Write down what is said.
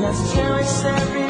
that's cherish every